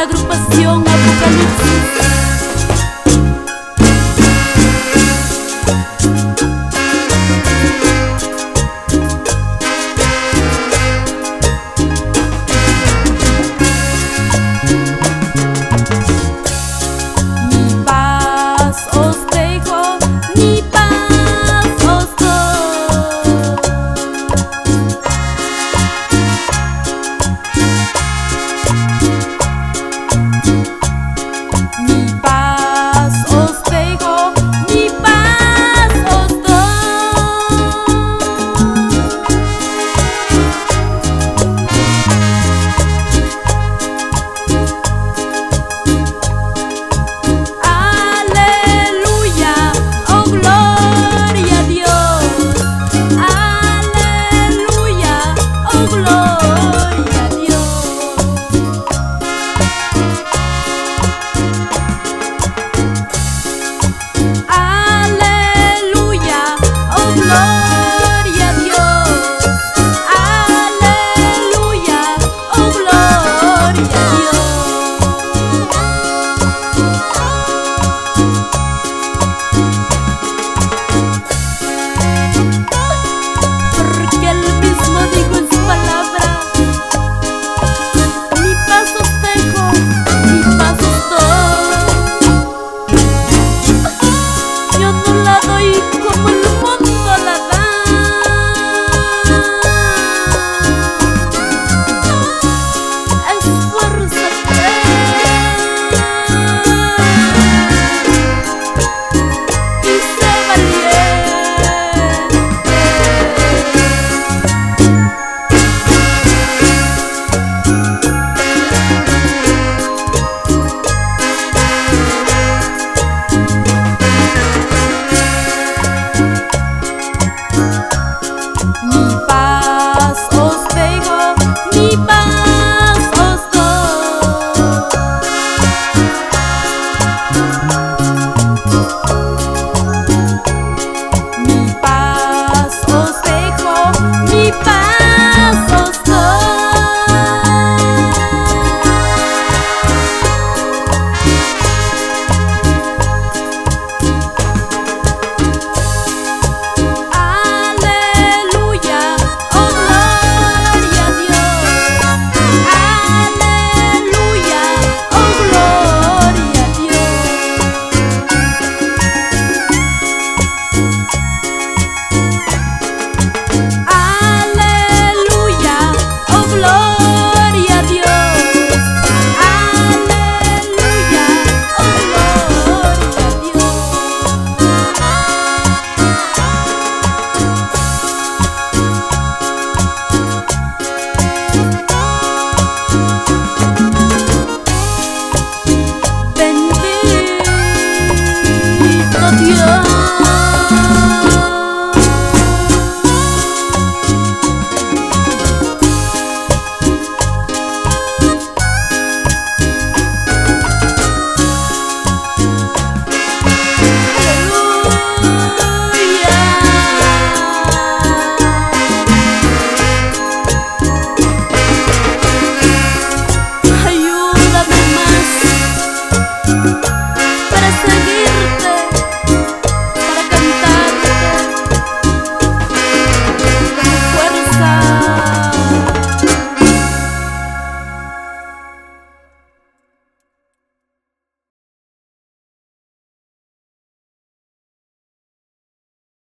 La agrupación Apocalipsis.